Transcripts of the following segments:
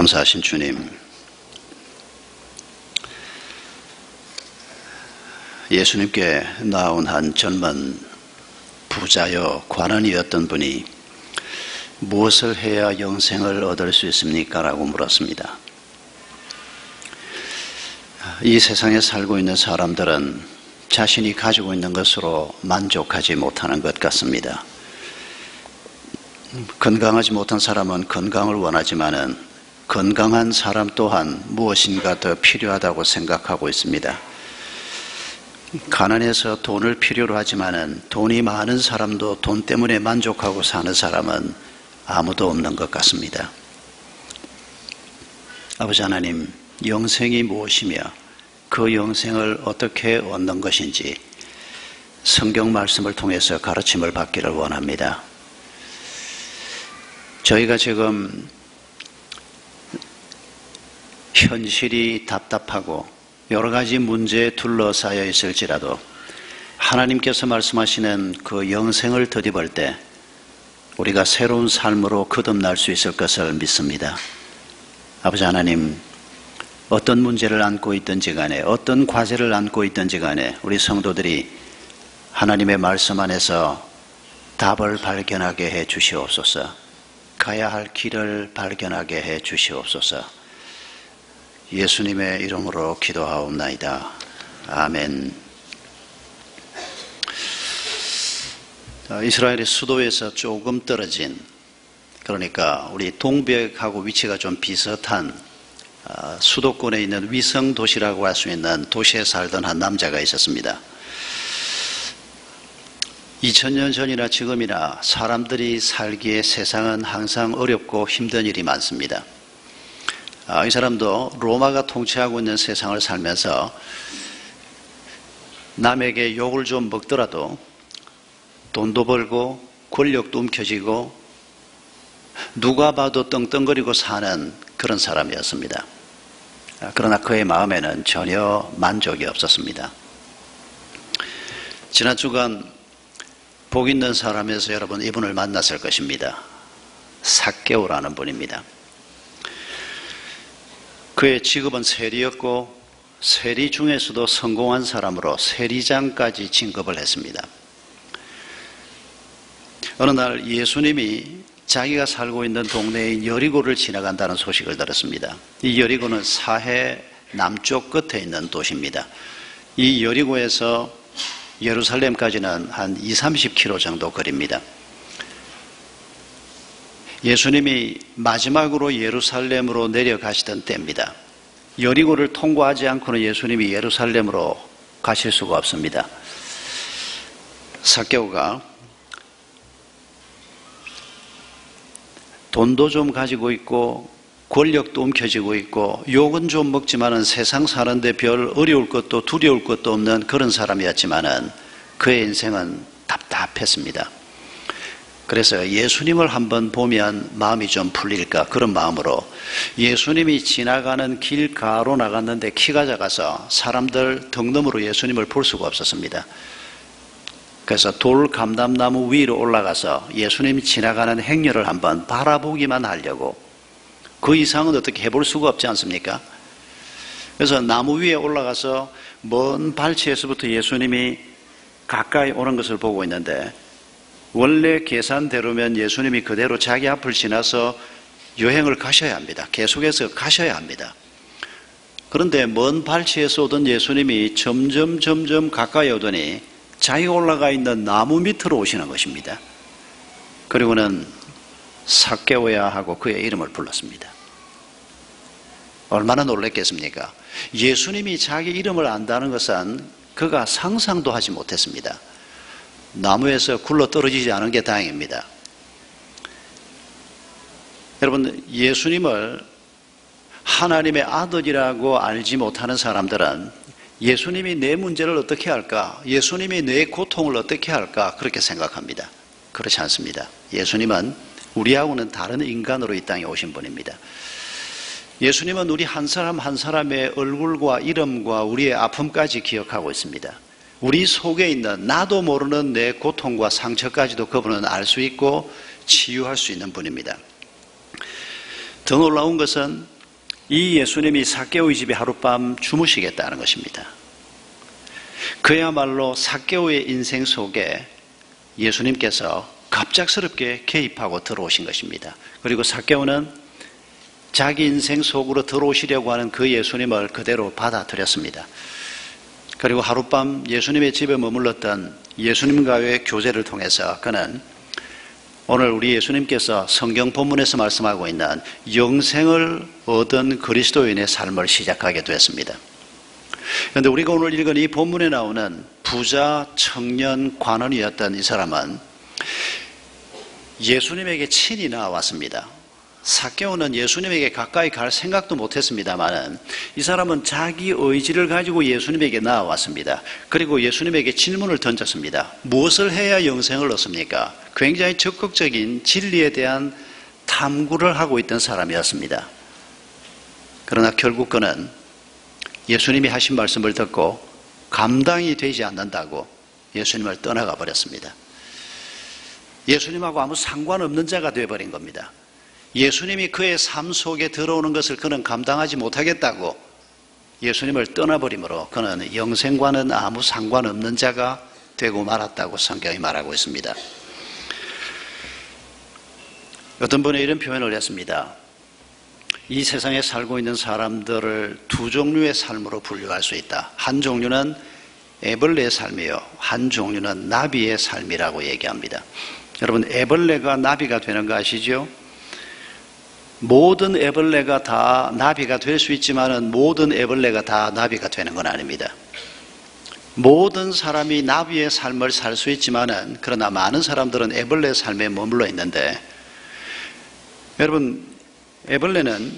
감사하신 주님, 예수님께 나온 한 젊은 부자여 관원이었던 분이 무엇을 해야 영생을 얻을 수 있습니까? 라고 물었습니다. 이 세상에 살고 있는 사람들은 자신이 가지고 있는 것으로 만족하지 못하는 것 같습니다. 건강하지 못한 사람은 건강을 원하지만은 건강한 사람 또한 무엇인가 더 필요하다고 생각하고 있습니다. 가난해서 돈을 필요로 하지만은 돈이 많은 사람도 돈 때문에 만족하고 사는 사람은 아무도 없는 것 같습니다. 아버지 하나님, 영생이 무엇이며 그 영생을 어떻게 얻는 것인지 성경 말씀을 통해서 가르침을 받기를 원합니다. 저희가 지금 현실이 답답하고 여러 가지 문제에 둘러싸여 있을지라도 하나님께서 말씀하시는 그 영생을 드디볼 때 우리가 새로운 삶으로 거듭날 수 있을 것을 믿습니다. 아버지 하나님, 어떤 문제를 안고 있든지 간에 어떤 과제를 안고 있든지 간에 우리 성도들이 하나님의 말씀 안에서 답을 발견하게 해 주시옵소서. 가야 할 길을 발견하게 해 주시옵소서. 예수님의 이름으로 기도하옵나이다. 아멘. 이스라엘의 수도에서 조금 떨어진 그러니까 우리 동백하고 위치가 좀 비슷한 아, 수도권에 있는 위성 도시라고 할 수 있는 도시에 살던 한 남자가 있었습니다. 2000년 전이나 지금이나 사람들이 살기에 세상은 항상 어렵고 힘든 일이 많습니다. 아, 이 사람도 로마가 통치하고 있는 세상을 살면서 남에게 욕을 좀 먹더라도 돈도 벌고 권력도 움켜쥐고 누가 봐도 떵떵거리고 사는 그런 사람이었습니다. 아, 그러나 그의 마음에는 전혀 만족이 없었습니다. 지난 주간 복 있는 사람에서 여러분 이분을 만났을 것입니다. 사개오라는 분입니다. 그의 직업은 세리였고 세리 중에서도 성공한 사람으로 세리장까지 진급을 했습니다. 어느 날 예수님이 자기가 살고 있는 동네인 여리고를 지나간다는 소식을 들었습니다. 이 여리고는 사해 남쪽 끝에 있는 도시입니다. 이 여리고에서 예루살렘까지는 한 2, 30km 정도 거리입니다. 예수님이 마지막으로 예루살렘으로 내려가시던 때입니다. 여리고를 통과하지 않고는 예수님이 예루살렘으로 가실 수가 없습니다. 사개오가 돈도 좀 가지고 있고 권력도 움켜쥐고 있고 욕은 좀 먹지만은 세상 사는데 별 어려울 것도 두려울 것도 없는 그런 사람이었지만은 그의 인생은 답답했습니다. 그래서 예수님을 한번 보면 마음이 좀 풀릴까 그런 마음으로 예수님이 지나가는 길 가로 나갔는데 키가 작아서 사람들 덩너으로 예수님을 볼 수가 없었습니다. 그래서 돌 감담나무 위로 올라가서 예수님이 지나가는 행렬을 한번 바라보기만 하려고 그 이상은 어떻게 해볼 수가 없지 않습니까? 그래서 나무 위에 올라가서 먼 발치에서부터 예수님이 가까이 오는 것을 보고 있는데 원래 계산대로면 예수님이 그대로 자기 앞을 지나서 여행을 가셔야 합니다. 계속해서 가셔야 합니다. 그런데 먼 발치에서 오던 예수님이 점점 점점 가까이 오더니 자기가 올라가 있는 나무 밑으로 오시는 것입니다. 그리고는 사개오야 하고 그의 이름을 불렀습니다. 얼마나 놀랬겠습니까? 예수님이 자기 이름을 안다는 것은 그가 상상도 하지 못했습니다. 나무에서 굴러 떨어지지 않은 게 다행입니다. 여러분, 예수님을 하나님의 아들이라고 알지 못하는 사람들은 예수님이 내 문제를 어떻게 할까? 예수님이 내 고통을 어떻게 할까? 그렇게 생각합니다. 그렇지 않습니다. 예수님은 우리하고는 다른 인간으로 이 땅에 오신 분입니다. 예수님은 우리 한 사람 한 사람의 얼굴과 이름과 우리의 아픔까지 기억하고 있습니다. 우리 속에 있는 나도 모르는 내 고통과 상처까지도 그분은 알 수 있고 치유할 수 있는 분입니다. 더 놀라운 것은 이 예수님이 사개오의 집에 하룻밤 주무시겠다는 것입니다. 그야말로 사개오의 인생 속에 예수님께서 갑작스럽게 개입하고 들어오신 것입니다. 그리고 사개오는 자기 인생 속으로 들어오시려고 하는 그 예수님을 그대로 받아들였습니다. 그리고 하룻밤 예수님의 집에 머물렀던 예수님과의 교제를 통해서 그는 오늘 우리 예수님께서 성경 본문에서 말씀하고 있는 영생을 얻은 그리스도인의 삶을 시작하게 되었습니다. 그런데 우리가 오늘 읽은 이 본문에 나오는 부자 청년 관원이었던 이 사람은 예수님에게 친히 나왔습니다. 사개오는 예수님에게 가까이 갈 생각도 못했습니다만 이 사람은 자기 의지를 가지고 예수님에게 나와왔습니다. 그리고 예수님에게 질문을 던졌습니다. 무엇을 해야 영생을 얻습니까? 굉장히 적극적인 진리에 대한 탐구를 하고 있던 사람이었습니다. 그러나 결국 그는 예수님이 하신 말씀을 듣고 감당이 되지 않는다고 예수님을 떠나가 버렸습니다. 예수님하고 아무 상관없는 자가 되어버린 겁니다. 예수님이 그의 삶 속에 들어오는 것을 그는 감당하지 못하겠다고 예수님을 떠나버림으로 그는 영생과는 아무 상관없는 자가 되고 말았다고 성경이 말하고 있습니다. 어떤 분이 이런 표현을 했습니다. 이 세상에 살고 있는 사람들을 두 종류의 삶으로 분류할 수 있다. 한 종류는 애벌레의 삶이요. 한 종류는 나비의 삶이라고 얘기합니다. 여러분, 애벌레가 나비가 되는 거 아시죠? 모든 애벌레가 다 나비가 될 수 있지만은 모든 애벌레가 다 나비가 되는 건 아닙니다. 모든 사람이 나비의 삶을 살 수 있지만은 그러나 많은 사람들은 애벌레 삶에 머물러 있는데 여러분 애벌레는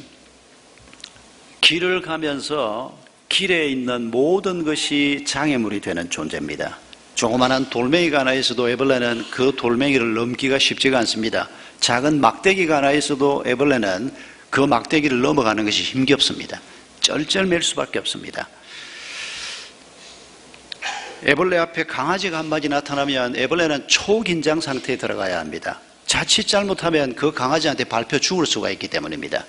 길을 가면서 길에 있는 모든 것이 장애물이 되는 존재입니다. 조그마한 돌멩이가 하나 있어도 애벌레는 그 돌멩이를 넘기가 쉽지가 않습니다. 작은 막대기가 하나 있어도 애벌레는 그 막대기를 넘어가는 것이 힘겹습니다. 쩔쩔맬 수밖에 없습니다. 애벌레 앞에 강아지가 한 마리 나타나면 애벌레는 초긴장 상태에 들어가야 합니다. 자칫 잘못하면 그 강아지한테 밟혀 죽을 수가 있기 때문입니다.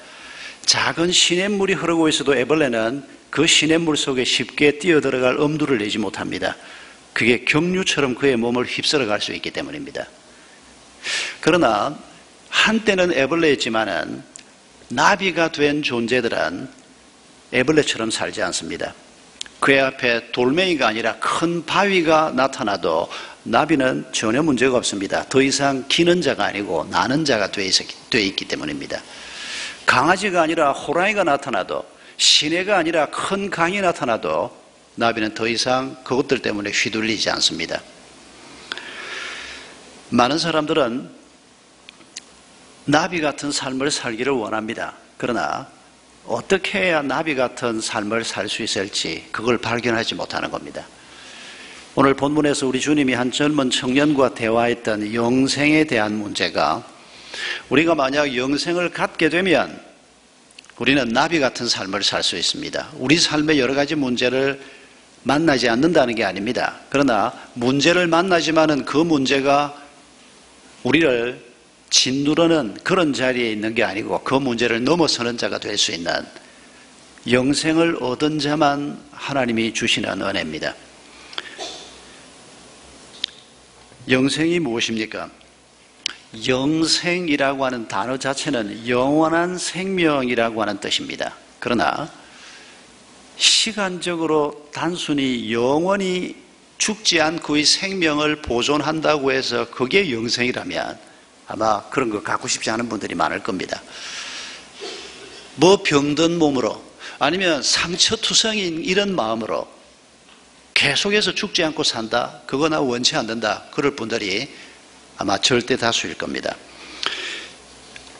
작은 시냇물이 흐르고 있어도 애벌레는 그 시냇물 속에 쉽게 뛰어들어갈 엄두를 내지 못합니다. 그게 경류처럼 그의 몸을 휩쓸어 갈 수 있기 때문입니다. 그러나 한때는 애벌레였지만은 나비가 된 존재들은 애벌레처럼 살지 않습니다. 그의 앞에 돌멩이가 아니라 큰 바위가 나타나도 나비는 전혀 문제가 없습니다. 더 이상 기는 자가 아니고 나는 자가 되어 있기 때문입니다. 강아지가 아니라 호랑이가 나타나도 시내가 아니라 큰 강이 나타나도 나비는 더 이상 그것들 때문에 휘둘리지 않습니다. 많은 사람들은 나비 같은 삶을 살기를 원합니다. 그러나 어떻게 해야 나비 같은 삶을 살 수 있을지 그걸 발견하지 못하는 겁니다. 오늘 본문에서 우리 주님이 한 젊은 청년과 대화했던 영생에 대한 문제가 우리가 만약 영생을 갖게 되면 우리는 나비 같은 삶을 살 수 있습니다. 우리 삶의 여러 가지 문제를 만나지 않는다는 게 아닙니다. 그러나 문제를 만나지만은 그 문제가 우리를 짓누르는 그런 자리에 있는 게 아니고 그 문제를 넘어서는 자가 될 수 있는 영생을 얻은 자만 하나님이 주시는 은혜입니다. 영생이 무엇입니까? 영생이라고 하는 단어 자체는 영원한 생명이라고 하는 뜻입니다. 그러나 시간적으로 단순히 영원히 죽지 않고 의 생명을 보존한다고 해서 그게 영생이라면 아마 그런 거 갖고 싶지 않은 분들이 많을 겁니다. 뭐 병든 몸으로 아니면 상처투성인 이런 마음으로 계속해서 죽지 않고 산다? 그거나 원치 않는다. 그럴 분들이 아마 절대 다수일 겁니다.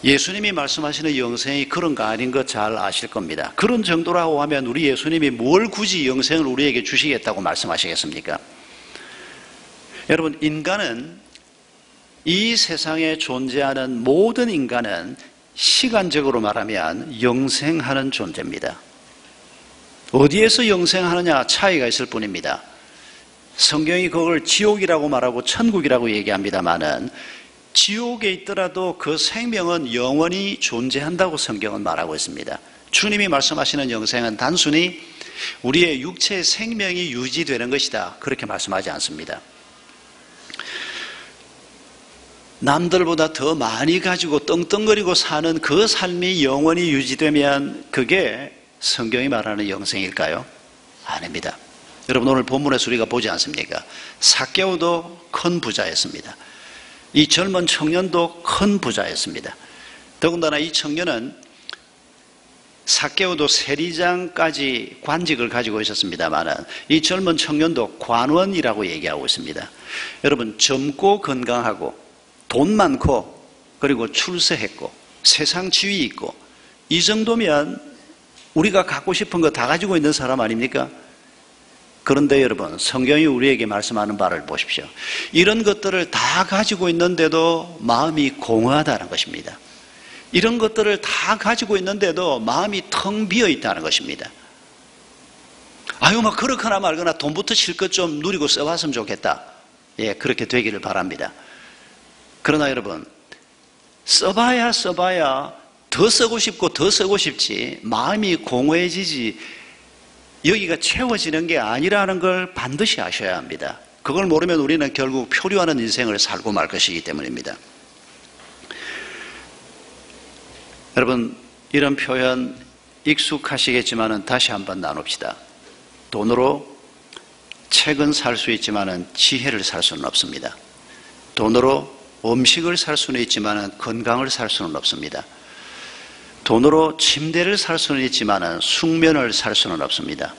예수님이 말씀하시는 영생이 그런 거 아닌 거 잘 아실 겁니다. 그런 정도라고 하면 우리 예수님이 뭘 굳이 영생을 우리에게 주시겠다고 말씀하시겠습니까? 여러분, 인간은 이 세상에 존재하는 모든 인간은 시간적으로 말하면 영생하는 존재입니다. 어디에서 영생하느냐 차이가 있을 뿐입니다. 성경이 그걸 지옥이라고 말하고 천국이라고 얘기합니다만은 지옥에 있더라도 그 생명은 영원히 존재한다고 성경은 말하고 있습니다. 주님이 말씀하시는 영생은 단순히 우리의 육체의 생명이 유지되는 것이다. 그렇게 말씀하지 않습니다. 남들보다 더 많이 가지고 떵떵거리고 사는 그 삶이 영원히 유지되면 그게 성경이 말하는 영생일까요? 아닙니다. 여러분 오늘 본문에서 우리가 보지 않습니까? 사개오도 큰 부자였습니다. 이 젊은 청년도 큰 부자였습니다. 더군다나 이 청년은 사개오도 세리장까지 관직을 가지고 있었습니다만 이 젊은 청년도 관원이라고 얘기하고 있습니다. 여러분 젊고 건강하고 돈 많고 그리고 출세했고 세상 지위 있고 이 정도면 우리가 갖고 싶은 거 다 가지고 있는 사람 아닙니까? 그런데 여러분, 성경이 우리에게 말씀하는 바를 보십시오. 이런 것들을 다 가지고 있는데도 마음이 공허하다는 것입니다. 이런 것들을 다 가지고 있는데도 마음이 텅 비어 있다는 것입니다. 아유, 막 그렇거나 말거나 돈부터 실컷 좀 누리고 써봤으면 좋겠다. 예, 그렇게 되기를 바랍니다. 그러나 여러분, 써봐야 써봐야 더 쓰고 싶고 더 쓰고 싶지 마음이 공허해지지 여기가 채워지는 게 아니라는 걸 반드시 아셔야 합니다. 그걸 모르면 우리는 결국 표류하는 인생을 살고 말 것이기 때문입니다. 여러분, 이런 표현 익숙하시겠지만 다시 한번 나눕시다. 돈으로 책은 살 수 있지만 지혜를 살 수는 없습니다. 돈으로 음식을 살 수는 있지만 건강을 살 수는 없습니다. 돈으로 침대를 살 수는 있지만 숙면을 살 수는 없습니다.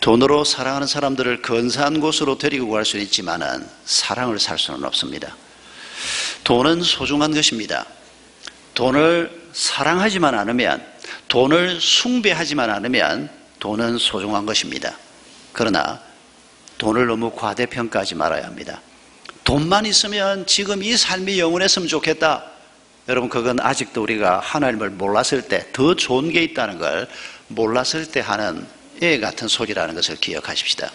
돈으로 사랑하는 사람들을 근사한 곳으로 데리고 갈 수는 있지만 사랑을 살 수는 없습니다. 돈은 소중한 것입니다. 돈을 사랑하지만 않으면, 돈을 숭배하지만 않으면 돈은 소중한 것입니다. 그러나 돈을 너무 과대평가하지 말아야 합니다. 돈만 있으면 지금 이 삶이 영원했으면 좋겠다. 여러분, 그건 아직도 우리가 하나님을 몰랐을 때 더 좋은 게 있다는 걸 몰랐을 때 하는 애 같은 소리라는 것을 기억하십시다.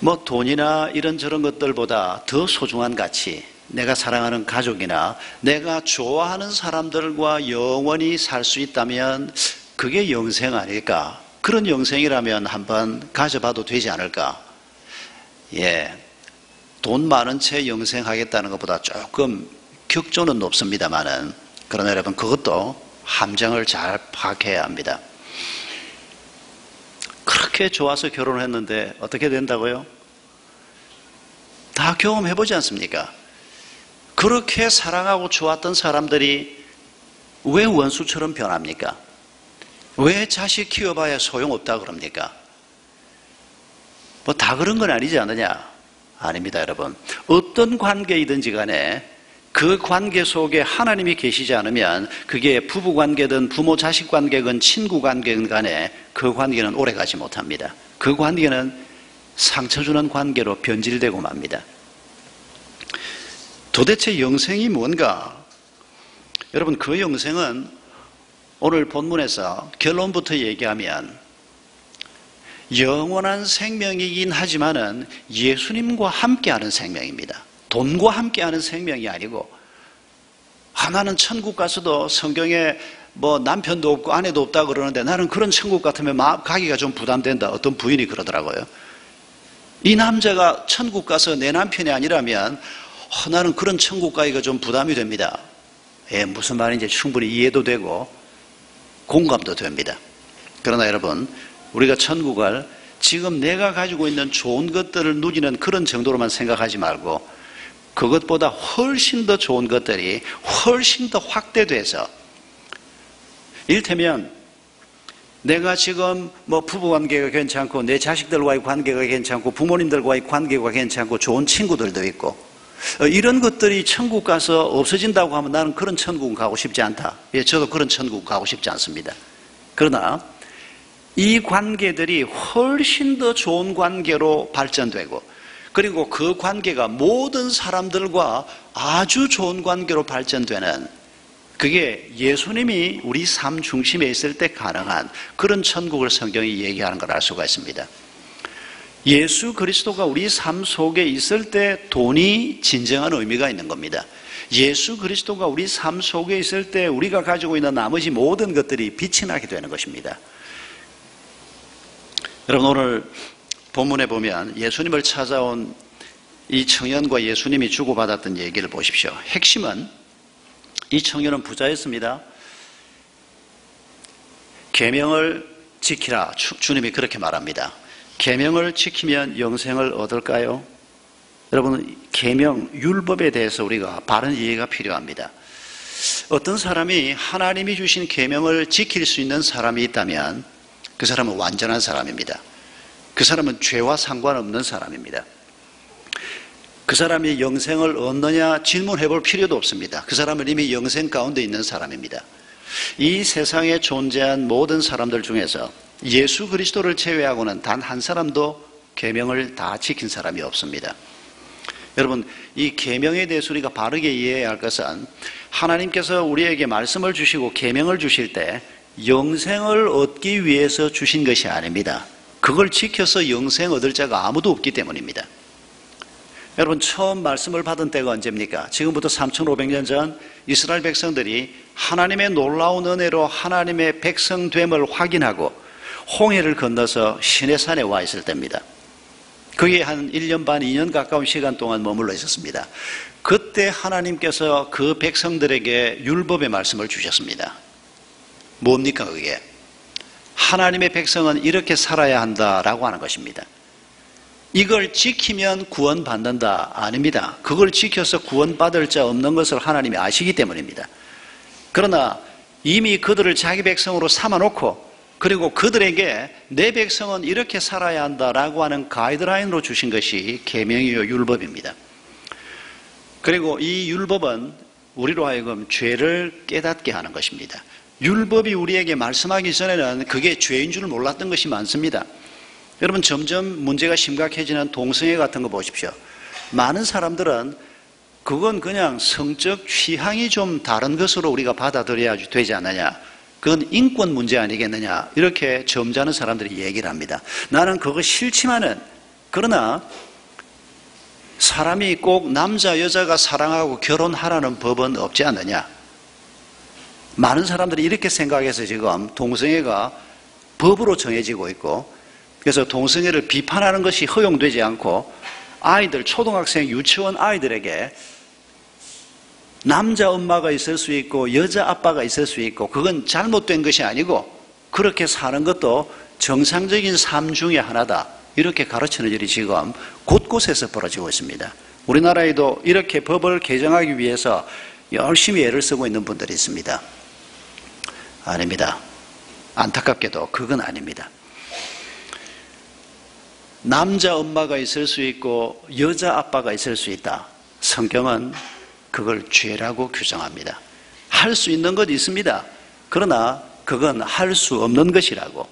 뭐 돈이나 이런저런 것들보다 더 소중한 가치, 내가 사랑하는 가족이나 내가 좋아하는 사람들과 영원히 살 수 있다면 그게 영생 아닐까? 그런 영생이라면 한번 가져봐도 되지 않을까? 예. 돈 많은 채 영생하겠다는 것보다 조금 격조는 높습니다만은 그러나 여러분 그것도 함정을 잘 파악해야 합니다. 그렇게 좋아서 결혼을 했는데 어떻게 된다고요? 다 경험해 보지 않습니까? 그렇게 사랑하고 좋았던 사람들이 왜 원수처럼 변합니까? 왜 자식 키워봐야 소용없다 그럽니까? 뭐 다 그런 건 아니지 않느냐? 아닙니다, 여러분. 어떤 관계이든지 간에 그 관계 속에 하나님이 계시지 않으면 그게 부부 관계든 부모 자식 관계든 친구 관계든 간에 그 관계는 오래 가지 못합니다. 그 관계는 상처 주는 관계로 변질되고 맙니다. 도대체 영생이 뭔가? 여러분, 그 영생은 오늘 본문에서 결론부터 얘기하면 영원한 생명이긴 하지만은 예수님과 함께하는 생명입니다. 돈과 함께하는 생명이 아니고 하나는 천국 가서도 성경에 뭐 남편도 없고 아내도 없다 그러는데 나는 그런 천국 같으면 가기가 좀 부담된다. 어떤 부인이 그러더라고요. 이 남자가 천국 가서 내 남편이 아니라면 어, 나는 그런 천국 가기가 좀 부담이 됩니다. 예, 무슨 말인지 충분히 이해도 되고 공감도 됩니다. 그러나 여러분, 우리가 천국을 지금 내가 가지고 있는 좋은 것들을 누리는 그런 정도로만 생각하지 말고 그것보다 훨씬 더 좋은 것들이 훨씬 더 확대돼서 이를테면 내가 지금 뭐 부부 관계가 괜찮고 내 자식들과의 관계가 괜찮고 부모님들과의 관계가 괜찮고 좋은 친구들도 있고 어, 이런 것들이 천국 가서 없어진다고 하면 나는 그런 천국은 가고 싶지 않다. 예, 저도 그런 천국 가고 싶지 않습니다. 그러나 이 관계들이 훨씬 더 좋은 관계로 발전되고 그리고 그 관계가 모든 사람들과 아주 좋은 관계로 발전되는 그게 예수님이 우리 삶 중심에 있을 때 가능한 그런 천국을 성경이 얘기하는 걸 알 수가 있습니다. 예수 그리스도가 우리 삶 속에 있을 때 돈이 진정한 의미가 있는 겁니다. 예수 그리스도가 우리 삶 속에 있을 때 우리가 가지고 있는 나머지 모든 것들이 빛이 나게 되는 것입니다. 여러분 오늘 본문에 보면 예수님을 찾아온 이 청년과 예수님이 주고받았던 얘기를 보십시오. 핵심은 이 청년은 부자였습니다. 계명을 지키라 주님이 그렇게 말합니다. 계명을 지키면 영생을 얻을까요? 여러분 계명 율법에 대해서 우리가 바른 이해가 필요합니다. 어떤 사람이 하나님이 주신 계명을 지킬 수 있는 사람이 있다면 그 사람은 완전한 사람입니다. 그 사람은 죄와 상관없는 사람입니다. 그 사람이 영생을 얻느냐 질문해 볼 필요도 없습니다. 그 사람은 이미 영생 가운데 있는 사람입니다. 이 세상에 존재한 모든 사람들 중에서 예수 그리스도를 제외하고는 단 한 사람도 계명을 다 지킨 사람이 없습니다. 여러분, 이 계명에 대해서 우리가 바르게 이해해야 할 것은 하나님께서 우리에게 말씀을 주시고 계명을 주실 때 영생을 얻기 위해서 주신 것이 아닙니다. 그걸 지켜서 영생 얻을 자가 아무도 없기 때문입니다. 여러분 처음 말씀을 받은 때가 언제입니까? 지금부터 3,500년 전 이스라엘 백성들이 하나님의 놀라운 은혜로 하나님의 백성됨을 확인하고 홍해를 건너서 시내산에 와 있을 때입니다. 그게 한 1년 반, 2년 가까운 시간 동안 머물러 있었습니다. 그때 하나님께서 그 백성들에게 율법의 말씀을 주셨습니다. 뭡니까 그게? 하나님의 백성은 이렇게 살아야 한다라고 하는 것입니다. 이걸 지키면 구원받는다. 아닙니다. 그걸 지켜서 구원받을 자 없는 것을 하나님이 아시기 때문입니다. 그러나 이미 그들을 자기 백성으로 삼아놓고 그리고 그들에게 내 백성은 이렇게 살아야 한다라고 하는 가이드라인으로 주신 것이 계명이요 율법입니다. 그리고 이 율법은 우리로 하여금 죄를 깨닫게 하는 것입니다. 율법이 우리에게 말씀하기 전에는 그게 죄인 줄 몰랐던 것이 많습니다. 여러분 점점 문제가 심각해지는 동성애 같은 거 보십시오. 많은 사람들은 그건 그냥 성적 취향이 좀 다른 것으로 우리가 받아들여야 되지 않느냐. 그건 인권 문제 아니겠느냐. 이렇게 점잖은 사람들이 얘기를 합니다. 나는 그거 싫지만은 그러나 사람이 꼭 남자 여자가 사랑하고 결혼하라는 법은 없지 않느냐. 많은 사람들이 이렇게 생각해서 지금 동성애가 법으로 정해지고 있고 그래서 동성애를 비판하는 것이 허용되지 않고 아이들, 초등학생, 유치원 아이들에게 남자 엄마가 있을 수 있고 여자 아빠가 있을 수 있고 그건 잘못된 것이 아니고 그렇게 사는 것도 정상적인 삶 중의 하나다. 이렇게 가르치는 일이 지금 곳곳에서 벌어지고 있습니다. 우리나라에도 이렇게 법을 개정하기 위해서 열심히 애를 쓰고 있는 분들이 있습니다. 아닙니다. 안타깝게도 그건 아닙니다. 남자 엄마가 있을 수 있고 여자 아빠가 있을 수 있다. 성경은 그걸 죄라고 규정합니다. 할 수 있는 것 있습니다. 그러나 그건 할 수 없는 것이라고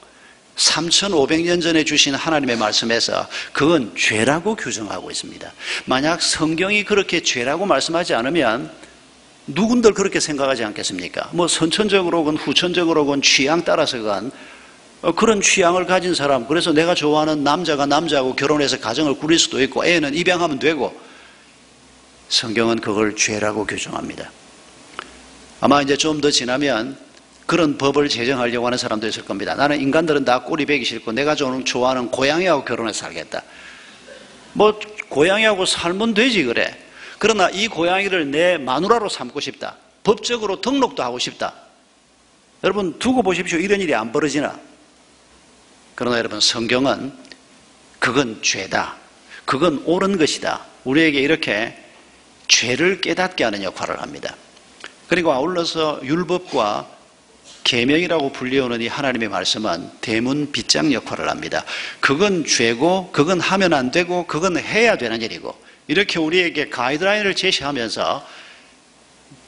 3,500년 전에 주신 하나님의 말씀에서 그건 죄라고 규정하고 있습니다. 만약 성경이 그렇게 죄라고 말씀하지 않으면 누군들 그렇게 생각하지 않겠습니까? 뭐 선천적으로건 후천적으로건 취향 따라서건 어, 그런 취향을 가진 사람, 그래서 내가 좋아하는 남자가 남자하고 결혼해서 가정을 꾸릴 수도 있고 애는 입양하면 되고 성경은 그걸 죄라고 규정합니다. 아마 이제 좀 더 지나면 그런 법을 제정하려고 하는 사람도 있을 겁니다. 나는 인간들은 다 꼬리 베기 싫고 내가 좋아하는 고양이하고 결혼해서 살겠다. 뭐 고양이하고 살면 되지 그래. 그러나 이 고양이를 내 마누라로 삼고 싶다. 법적으로 등록도 하고 싶다. 여러분 두고 보십시오. 이런 일이 안 벌어지나? 그러나 여러분 성경은 그건 죄다. 그건 옳은 것이다. 우리에게 이렇게 죄를 깨닫게 하는 역할을 합니다. 그리고 아울러서 율법과 계명이라고 불리우는 이 하나님의 말씀은 대문 빗장 역할을 합니다. 그건 죄고 그건 하면 안 되고 그건 해야 되는 일이고 이렇게 우리에게 가이드라인을 제시하면서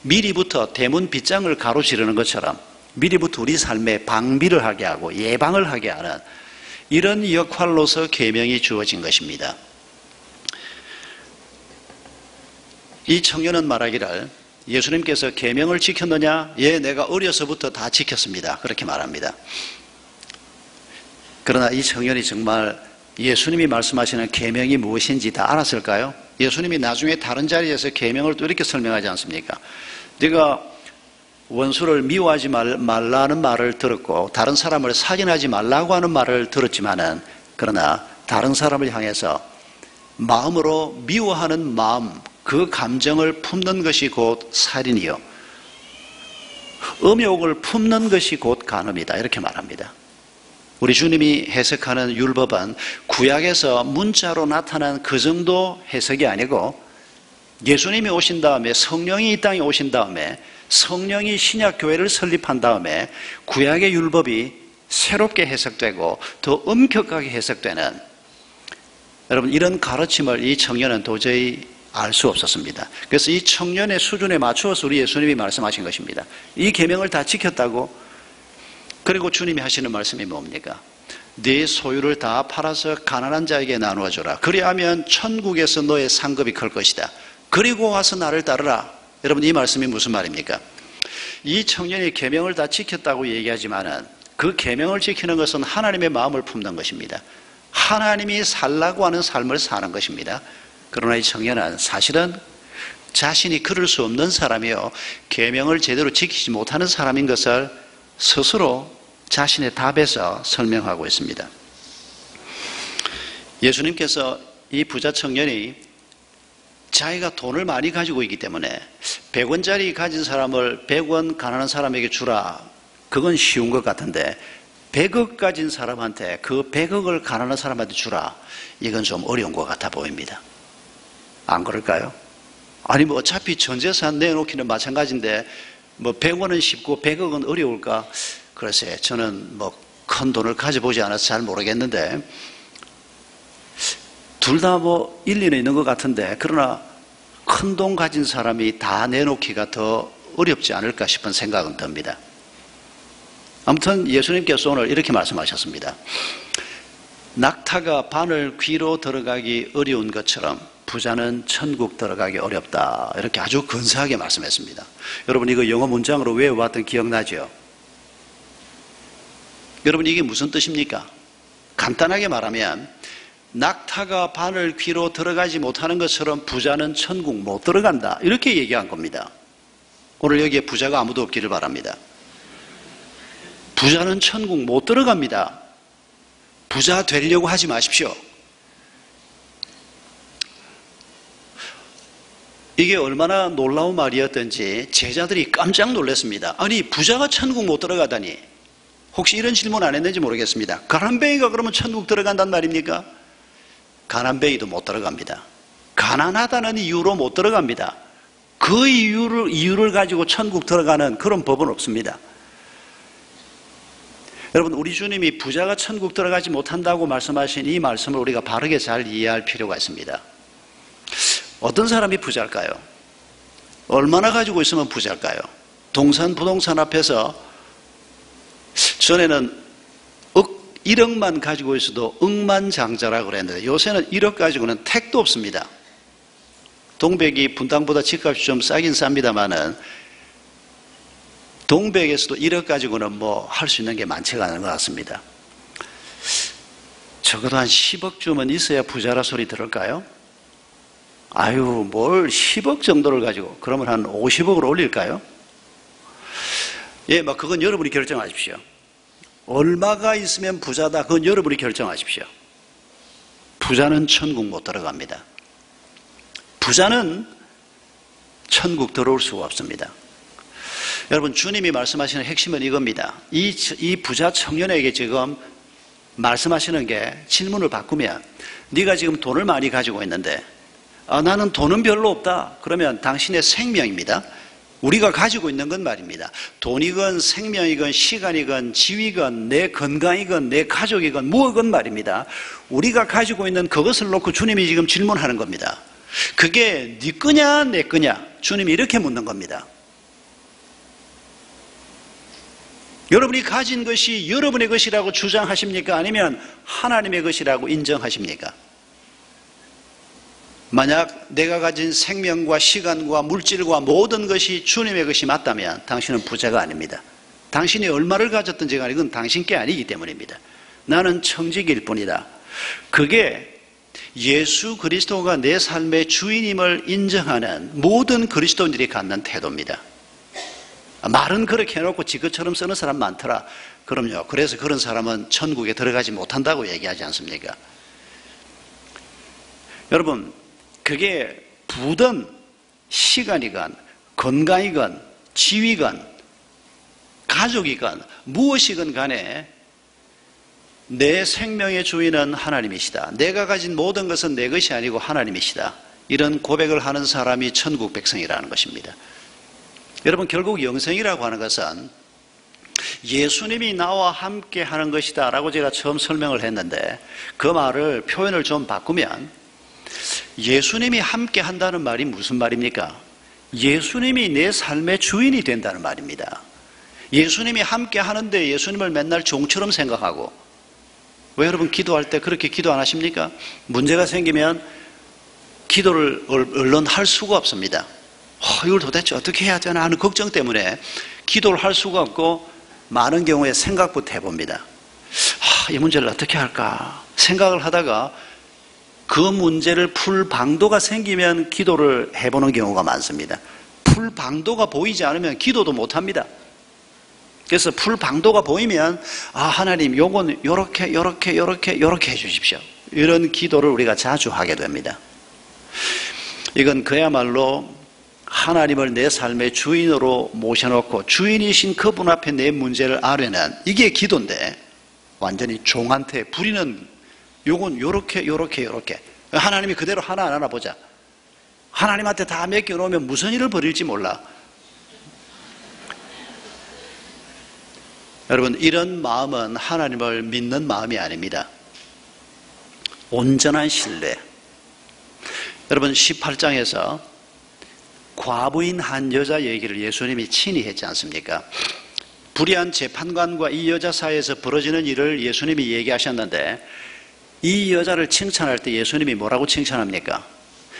미리부터 대문 빗장을 가로지르는 것처럼 미리부터 우리 삶에 방비를 하게 하고 예방을 하게 하는 이런 역할로서 계명이 주어진 것입니다. 이 청년은 말하기를 예수님께서 계명을 지켰느냐? 예, 내가 어려서부터 다 지켰습니다. 그렇게 말합니다. 그러나 이 청년이 정말 예수님이 말씀하시는 계명이 무엇인지 다 알았을까요? 예수님이 나중에 다른 자리에서 계명을 또 이렇게 설명하지 않습니까? 네가 원수를 미워하지 말, 말라는 말을 들었고 다른 사람을 살인하지 말라고 하는 말을 들었지만은 그러나 다른 사람을 향해서 마음으로 미워하는 마음 그 감정을 품는 것이 곧 살인이요 음욕을 품는 것이 곧 간음이다 이렇게 말합니다. 우리 주님이 해석하는 율법은 구약에서 문자로 나타난 그 정도 해석이 아니고 예수님이 오신 다음에 성령이 이 땅에 오신 다음에 성령이 신약 교회를 설립한 다음에 구약의 율법이 새롭게 해석되고 더 엄격하게 해석되는 여러분 이런 가르침을 이 청년은 도저히 알 수 없었습니다. 그래서 이 청년의 수준에 맞추어서 우리 예수님이 말씀하신 것입니다. 이 계명을 다 지켰다고 그리고 주님이 하시는 말씀이 뭡니까? 네 소유를 다 팔아서 가난한 자에게 나누어 줘라. 그리하면 천국에서 너의 상급이 클 것이다. 그리고 와서 나를 따르라. 여러분 이 말씀이 무슨 말입니까? 이 청년이 계명을 다 지켰다고 얘기하지만은 그 계명을 지키는 것은 하나님의 마음을 품는 것입니다. 하나님이 살라고 하는 삶을 사는 것입니다. 그러나 이 청년은 사실은 자신이 그럴 수 없는 사람이요 계명을 제대로 지키지 못하는 사람인 것을 스스로 자신의 답에서 설명하고 있습니다. 예수님께서 이 부자 청년이 자기가 돈을 많이 가지고 있기 때문에 100원짜리 가진 사람을 100원 가난한 사람에게 주라. 그건 쉬운 것 같은데 100억 가진 사람한테 그 100억을 가난한 사람한테 주라. 이건 좀 어려운 것 같아 보입니다. 안 그럴까요? 아니 뭐 어차피 전 재산 내놓기는 마찬가지인데 뭐 100원은 쉽고 100억은 어려울까? 글쎄 저는 뭐 큰 돈을 가져보지 않아서 잘 모르겠는데 둘 다 뭐 일리는 있는 것 같은데 그러나 큰 돈 가진 사람이 다 내놓기가 더 어렵지 않을까 싶은 생각은 듭니다. 아무튼 예수님께서 오늘 이렇게 말씀하셨습니다. 낙타가 바늘 귀로 들어가기 어려운 것처럼 부자는 천국 들어가기 어렵다. 이렇게 아주 근사하게 말씀했습니다. 여러분 이거 영어 문장으로 외워봤던 기억나죠? 여러분 이게 무슨 뜻입니까? 간단하게 말하면 낙타가 바늘 귀로 들어가지 못하는 것처럼 부자는 천국 못 들어간다. 이렇게 얘기한 겁니다. 오늘 여기에 부자가 아무도 없기를 바랍니다. 부자는 천국 못 들어갑니다. 부자 되려고 하지 마십시오. 이게 얼마나 놀라운 말이었던지 제자들이 깜짝 놀랐습니다. 아니, 부자가 천국 못 들어가다니. 혹시 이런 질문 안 했는지 모르겠습니다. 가난뱅이가 그러면 천국 들어간단 말입니까? 가난뱅이도 못 들어갑니다. 가난하다는 이유로 못 들어갑니다. 그 이유를, 이유를 가지고 천국 들어가는 그런 법은 없습니다. 여러분, 우리 주님이 부자가 천국 들어가지 못한다고 말씀하신 이 말씀을 우리가 바르게 잘 이해할 필요가 있습니다. 어떤 사람이 부자일까요? 얼마나 가지고 있으면 부자일까요? 동산 부동산 앞에서 전에는 억, 1억만 가지고 있어도 억만장자라고 그랬는데 요새는 1억 가지고는 택도 없습니다. 동백이 분당보다 집값이 좀 싸긴 쌉니다만은 동백에서도 1억 가지고는 뭐 할 수 있는 게 많지가 않은 것 같습니다. 적어도 한 10억 주면 있어야 부자라 소리 들을까요? 아유, 뭘 10억 정도를 가지고 그러면 한 50억으로 올릴까요? 예, 뭐 그건 여러분이 결정하십시오. 얼마가 있으면 부자다. 그건 여러분이 결정하십시오. 부자는 천국 못 들어갑니다. 부자는 천국 들어올 수가 없습니다. 여러분, 주님이 말씀하시는 핵심은 이겁니다. 이, 이 부자 청년에게 지금 말씀하시는 게 질문을 바꾸면 네가 지금 돈을 많이 가지고 있는데 아, 나는 돈은 별로 없다. 그러면 당신의 생명입니다. 우리가 가지고 있는 건 말입니다. 돈이건 생명이건 시간이건 지위건 내 건강이건 내 가족이건 무엇건 말입니다. 우리가 가지고 있는 그것을 놓고 주님이 지금 질문하는 겁니다. 그게 네 거냐 내 거냐 주님이 이렇게 묻는 겁니다. 여러분이 가진 것이 여러분의 것이라고 주장하십니까? 아니면 하나님의 것이라고 인정하십니까? 만약 내가 가진 생명과 시간과 물질과 모든 것이 주님의 것이 맞다면 당신은 부자가 아닙니다. 당신이 얼마를 가졌든지 간에 그건 당신께 아니기 때문입니다. 나는 청직일 뿐이다. 그게 예수 그리스도가 내 삶의 주인임을 인정하는 모든 그리스도인들이 갖는 태도입니다. 말은 그렇게 해놓고 지그처럼 쓰는 사람 많더라. 그럼요. 그래서 그런 사람은 천국에 들어가지 못한다고 얘기하지 않습니까? 여러분, 그게 부든 시간이건 건강이건 지위건 가족이건 무엇이건 간에 내 생명의 주인은 하나님이시다. 내가 가진 모든 것은 내 것이 아니고 하나님이시다. 이런 고백을 하는 사람이 천국 백성이라는 것입니다. 여러분, 결국 영생이라고 하는 것은 예수님이 나와 함께 하는 것이다 라고 제가 처음 설명을 했는데 그 말을 표현을 좀 바꾸면 예수님이 함께 한다는 말이 무슨 말입니까? 예수님이 내 삶의 주인이 된다는 말입니다. 예수님이 함께 하는데 예수님을 맨날 종처럼 생각하고 왜 여러분 기도할 때 그렇게 기도 안 하십니까? 문제가 생기면 기도를 얼른 할 수가 없습니다. 어, 이걸 도대체 어떻게 해야 되나 하는 걱정 때문에 기도를 할 수가 없고 많은 경우에 생각부터 해봅니다. 아, 이 문제를 어떻게 할까 생각을 하다가 그 문제를 풀 방도가 생기면 기도를 해보는 경우가 많습니다. 풀 방도가 보이지 않으면 기도도 못 합니다. 그래서 풀 방도가 보이면 아 하나님 요건 요렇게 요렇게 요렇게 요렇게 해 주십시오. 이런 기도를 우리가 자주 하게 됩니다. 이건 그야말로 하나님을 내 삶의 주인으로 모셔놓고 주인이신 그분 앞에 내 문제를 아뢰는 이게 기도인데 완전히 종한테 부리는 요건 요렇게 요렇게 요렇게 하나님이 그대로 하나 안 하나 보자. 하나님한테 다 맡겨놓으면 무슨 일을 벌일지 몰라. 여러분, 이런 마음은 하나님을 믿는 마음이 아닙니다. 온전한 신뢰. 여러분, 18장에서 과부인 한 여자 얘기를 예수님이 친히 했지 않습니까? 불의한 재판관과 이 여자 사이에서 벌어지는 일을 예수님이 얘기하셨는데 이 여자를 칭찬할 때 예수님이 뭐라고 칭찬합니까?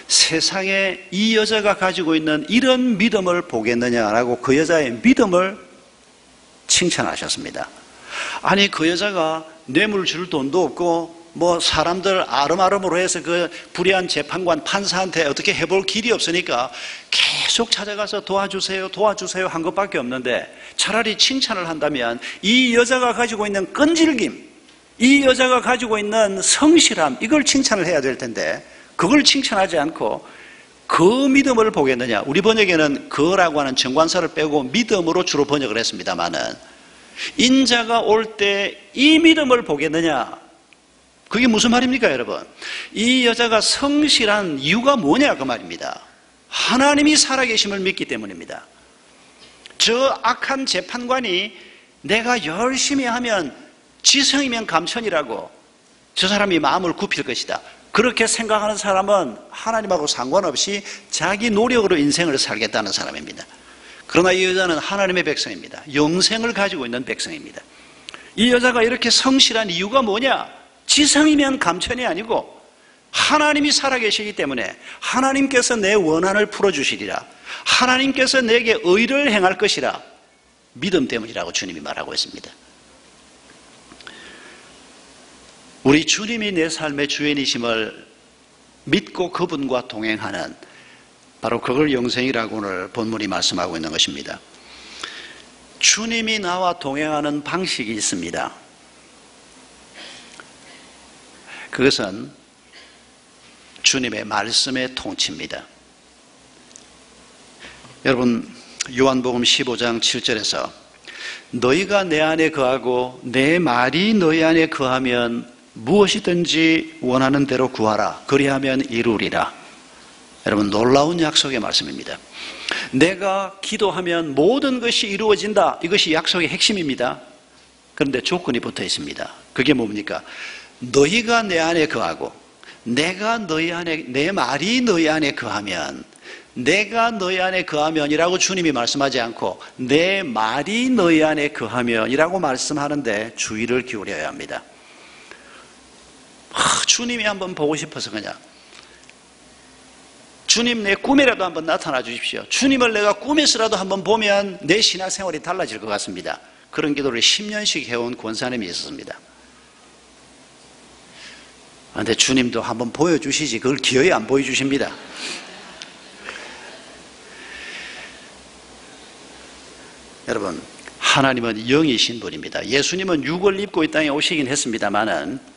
세상에 이 여자가 가지고 있는 이런 믿음을 보겠느냐라고 그 여자의 믿음을 칭찬하셨습니다. 아니 그 여자가 뇌물 줄 돈도 없고 뭐 사람들 아름아름으로 해서 그 불의한 재판관 판사한테 어떻게 해볼 길이 없으니까 계속 찾아가서 도와주세요 도와주세요 한 것밖에 없는데 차라리 칭찬을 한다면 이 여자가 가지고 있는 끈질김 이 여자가 가지고 있는 성실함 이걸 칭찬을 해야 될 텐데 그걸 칭찬하지 않고 그 믿음을 보겠느냐? 우리 번역에는 그라고 하는 정관사를 빼고 믿음으로 주로 번역을 했습니다마는 인자가 올 때 이 믿음을 보겠느냐? 그게 무슨 말입니까 여러분? 이 여자가 성실한 이유가 뭐냐 그 말입니다. 하나님이 살아계심을 믿기 때문입니다. 저 악한 재판관이 내가 열심히 하면 지성이면 감천이라고 저 사람이 마음을 굽힐 것이다. 그렇게 생각하는 사람은 하나님하고 상관없이 자기 노력으로 인생을 살겠다는 사람입니다. 그러나 이 여자는 하나님의 백성입니다. 영생을 가지고 있는 백성입니다. 이 여자가 이렇게 성실한 이유가 뭐냐? 지성이면 감천이 아니고 하나님이 살아계시기 때문에 하나님께서 내 원한을 풀어주시리라. 하나님께서 내게 의를 행할 것이라. 믿음 때문이라고 주님이 말하고 있습니다. 우리 주님이 내 삶의 주인이심을 믿고 그분과 동행하는 바로 그걸 영생이라고 오늘 본문이 말씀하고 있는 것입니다. 주님이 나와 동행하는 방식이 있습니다. 그것은 주님의 말씀의 통치입니다. 여러분, 요한복음 15장 7절에서 너희가 내 안에 거하고 내 말이 너희 안에 거하면 무엇이든지 원하는 대로 구하라. 그리하면 이루리라. 여러분 놀라운 약속의 말씀입니다. 내가 기도하면 모든 것이 이루어진다. 이것이 약속의 핵심입니다. 그런데 조건이 붙어 있습니다. 그게 뭡니까? 너희가 내 안에 거하고 내가 너희 안에 내 말이 너희 안에 거하면 내가 너희 안에 거하면이라고 주님이 말씀하지 않고 내 말이 너희 안에 거하면이라고 말씀하는데 주의를 기울여야 합니다. 아, 주님이 한번 보고 싶어서 그냥 주님 내 꿈이라도 한번 나타나 주십시오. 주님을 내가 꿈에서라도 한번 보면 내 신앙 생활이 달라질 것 같습니다. 그런 기도를 10년씩 해온 권사님이 있었습니다. 근데 주님도 한번 보여주시지 그걸 기어이 안 보여주십니다. 여러분 하나님은 영이신 분입니다. 예수님은 육을 입고 이 땅에 오시긴 했습니다만은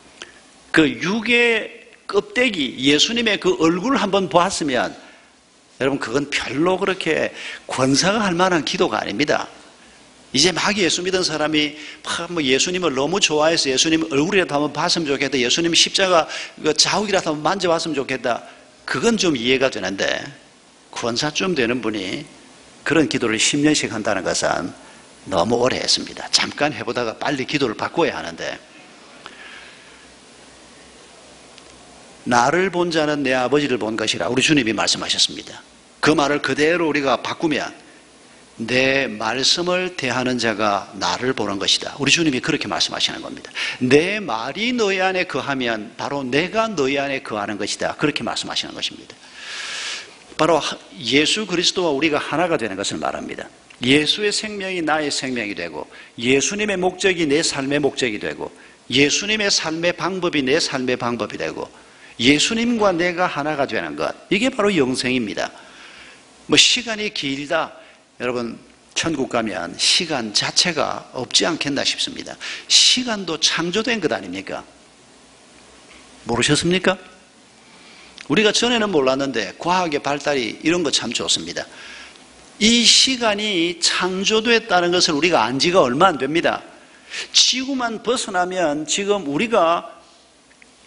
그 육의 껍데기 예수님의 그 얼굴을 한번 보았으면 여러분 그건 별로 그렇게 권사가 할 만한 기도가 아닙니다. 이제 막 예수 믿은 사람이 뭐 예수님을 너무 좋아해서 예수님 얼굴이라도 한번 봤으면 좋겠다. 예수님 십자가 그 자욱이라도 한번 만져봤으면 좋겠다. 그건 좀 이해가 되는데 권사쯤 되는 분이 그런 기도를 10년씩 한다는 것은 너무 오래 했습니다. 잠깐 해보다가 빨리 기도를 바꿔야 하는데 나를 본 자는 내 아버지를 본 것이라 우리 주님이 말씀하셨습니다. 그 말을 그대로 우리가 바꾸면 내 말씀을 대하는 자가 나를 보는 것이다. 우리 주님이 그렇게 말씀하시는 겁니다. 내 말이 너희 안에 거하면 바로 내가 너희 안에 거하는 것이다. 그렇게 말씀하시는 것입니다. 바로 예수 그리스도와 우리가 하나가 되는 것을 말합니다. 예수의 생명이 나의 생명이 되고 예수님의 목적이 내 삶의 목적이 되고 예수님의 삶의 방법이 내 삶의 방법이 되고 예수님과 내가 하나가 되는 것 이게 바로 영생입니다. 뭐 시간이 길다 여러분 천국 가면 시간 자체가 없지 않겠나 싶습니다. 시간도 창조된 것 아닙니까? 모르셨습니까? 우리가 전에는 몰랐는데 과학의 발달이 이런 거 참 좋습니다. 이 시간이 창조됐다는 것을 우리가 안 지가 얼마 안 됩니다. 지구만 벗어나면 지금 우리가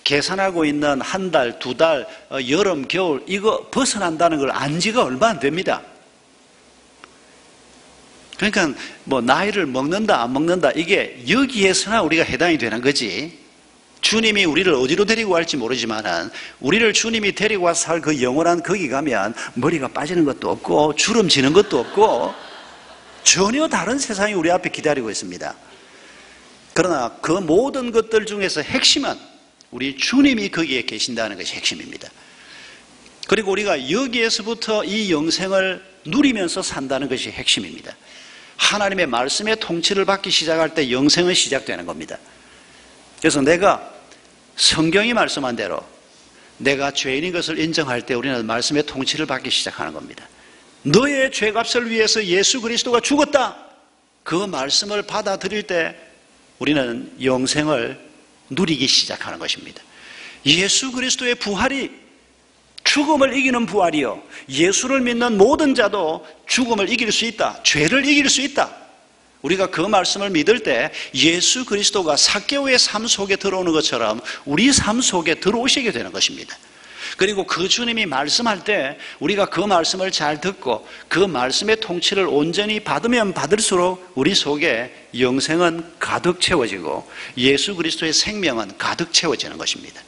계산하고 있는 한 달, 두 달, 어, 여름, 겨울, 이거 벗어난다는 걸 안 지가 얼마 안 됩니다. 그러니까 뭐 나이를 먹는다, 안 먹는다, 이게 여기에서나 우리가 해당이 되는 거지. 주님이 우리를 어디로 데리고 갈지 모르지만 우리를 주님이 데리고 와서 살 그 영원한 거기 가면 머리가 빠지는 것도 없고 주름 지는 것도 없고 전혀 다른 세상이 우리 앞에 기다리고 있습니다. 그러나 그 모든 것들 중에서 핵심은 우리 주님이 거기에 계신다는 것이 핵심입니다. 그리고 우리가 여기에서부터 이 영생을 누리면서 산다는 것이 핵심입니다. 하나님의 말씀의 통치를 받기 시작할 때 영생은 시작되는 겁니다. 그래서 내가 성경이 말씀한 대로 내가 죄인인 것을 인정할 때 우리는 말씀의 통치를 받기 시작하는 겁니다. 너의 죄값을 위해서 예수 그리스도가 죽었다. 그 말씀을 받아들일 때 우리는 영생을 누리기 시작하는 것입니다. 예수 그리스도의 부활이 죽음을 이기는 부활이요. 예수를 믿는 모든 자도 죽음을 이길 수 있다. 죄를 이길 수 있다. 우리가 그 말씀을 믿을 때 예수 그리스도가 사개오의 삶 속에 들어오는 것처럼 우리 삶 속에 들어오시게 되는 것입니다. 그리고 그 주님이 말씀할 때 우리가 그 말씀을 잘 듣고 그 말씀의 통치를 온전히 받으면 받을수록 우리 속에 영생은 가득 채워지고 예수 그리스도의 생명은 가득 채워지는 것입니다.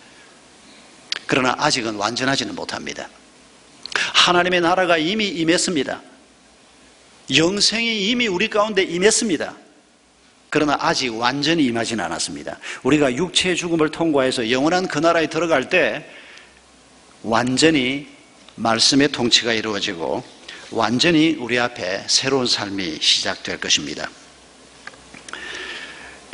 그러나 아직은 완전하지는 못합니다. 하나님의 나라가 이미 임했습니다. 영생이 이미 우리 가운데 임했습니다. 그러나 아직 완전히 임하지는 않았습니다. 우리가 육체의 죽음을 통과해서 영원한 그 나라에 들어갈 때 완전히 말씀의 통치가 이루어지고 완전히 우리 앞에 새로운 삶이 시작될 것입니다.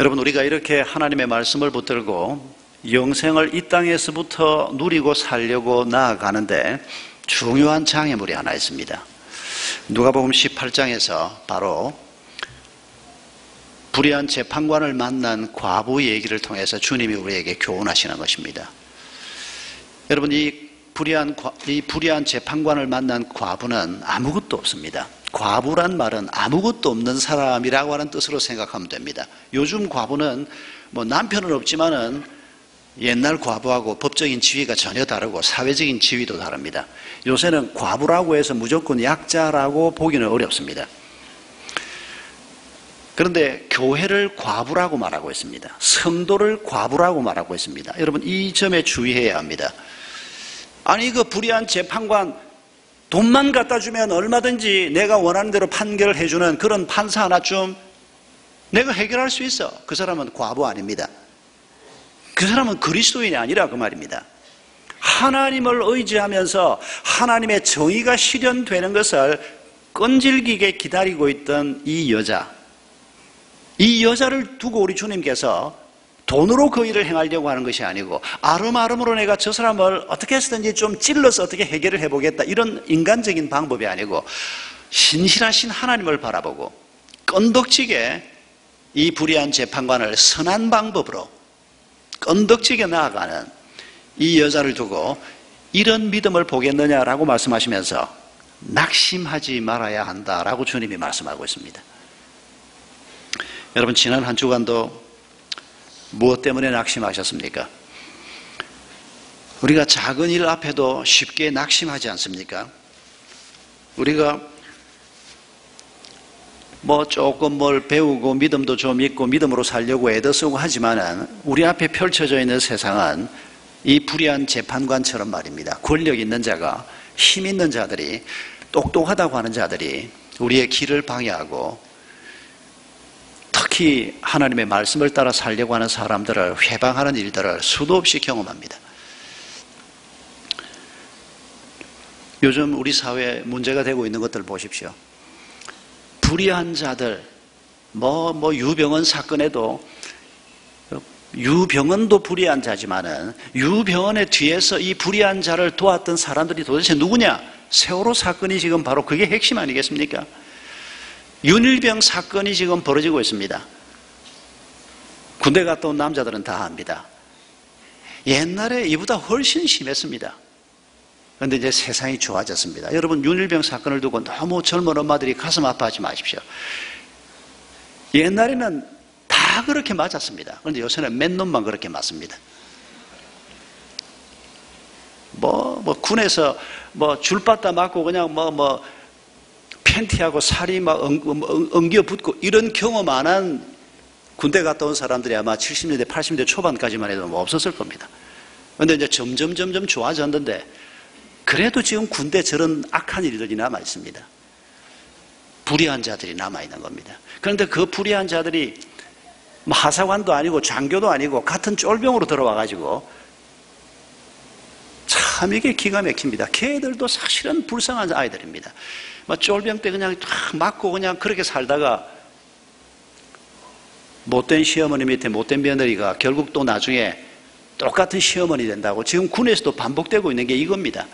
여러분, 우리가 이렇게 하나님의 말씀을 붙들고 영생을 이 땅에서부터 누리고 살려고 나아가는데 중요한 장애물이 하나 있습니다. 누가복음 18장에서 바로 불의한 재판관을 만난 과부 얘기를 통해서 주님이 우리에게 교훈하시는 것입니다. 여러분 이 불의한 이 불의한 재판관을 만난 과부는 아무것도 없습니다. 과부란 말은 아무것도 없는 사람이라고 하는 뜻으로 생각하면 됩니다. 요즘 과부는 뭐 남편은 없지만은 옛날 과부하고 법적인 지위가 전혀 다르고 사회적인 지위도 다릅니다. 요새는 과부라고 해서 무조건 약자라고 보기는 어렵습니다. 그런데 교회를 과부라고 말하고 있습니다. 성도를 과부라고 말하고 있습니다. 여러분 이 점에 주의해야 합니다. 아니 그 불의한 재판관 돈만 갖다 주면 얼마든지 내가 원하는 대로 판결을 해주는 그런 판사 하나쯤 내가 해결할 수 있어. 그 사람은 과부 아닙니다. 그 사람은 그리스도인이 아니라 그 말입니다. 하나님을 의지하면서 하나님의 정의가 실현되는 것을 끈질기게 기다리고 있던 이 여자, 이 여자를 두고 우리 주님께서 돈으로 그 일을 행하려고 하는 것이 아니고 아름아름으로 내가 저 사람을 어떻게 해서든지 좀 찔러서 어떻게 해결을 해보겠다 이런 인간적인 방법이 아니고 신실하신 하나님을 바라보고 끈덕지게 이 불의한 재판관을 선한 방법으로 끈덕지게 나아가는 이 여자를 두고 이런 믿음을 보겠느냐라고 말씀하시면서 낙심하지 말아야 한다라고 주님이 말씀하고 있습니다. 여러분 지난 한 주간도 무엇 때문에 낙심하셨습니까? 우리가 작은 일 앞에도 쉽게 낙심하지 않습니까? 우리가 뭐 조금 뭘 배우고 믿음도 좀 있고 믿음으로 살려고 애도 쓰고 하지만은 우리 앞에 펼쳐져 있는 세상은 이 불의한 재판관처럼 말입니다. 권력 있는 자가 힘 있는 자들이 똑똑하다고 하는 자들이 우리의 길을 방해하고 특히 하나님의 말씀을 따라 살려고 하는 사람들을 회방하는 일들을 수도 없이 경험합니다. 요즘 우리 사회에 문제가 되고 있는 것들 보십시오. 불의한 자들, 뭐, 뭐, 유병헌 사건에도 유병헌도 불의한 자지만은 유병헌의 뒤에서 이 불의한 자를 도왔던 사람들이 도대체 누구냐? 세월호 사건이 지금 바로 그게 핵심 아니겠습니까? 윤일병 사건이 지금 벌어지고 있습니다. 군대 갔다 온 남자들은 다 압니다. 옛날에 이보다 훨씬 심했습니다. 그런데 이제 세상이 좋아졌습니다. 여러분, 윤일병 사건을 두고 너무 젊은 엄마들이 가슴 아파하지 마십시오. 옛날에는 다 그렇게 맞았습니다. 그런데 요새는 맨 놈만 그렇게 맞습니다. 뭐, 뭐, 군에서 뭐, 줄 받다 맞고 그냥 뭐, 뭐, 팬티하고 살이 막 엉겨 붙고 이런 경험 안 한 군대 갔다 온 사람들이 아마 70년대, 80년대 초반까지만 해도 뭐 없었을 겁니다. 그런데 이제 점점, 점점 좋아졌는데 그래도 지금 군대 저런 악한 일들이 남아 있습니다. 불의한 자들이 남아 있는 겁니다. 그런데 그 불의한 자들이 뭐 하사관도 아니고 장교도 아니고 같은 쫄병으로 들어와 가지고 참 이게 기가 막힙니다. 걔들도 사실은 불쌍한 아이들입니다. 뭐 쫄병 때 그냥 탁 맞고 그냥 그렇게 살다가 못된 시어머니 밑에 못된 며느리가 결국 또 나중에 똑같은 시어머니 된다고 지금 군에서도 반복되고 있는 게 이겁니다.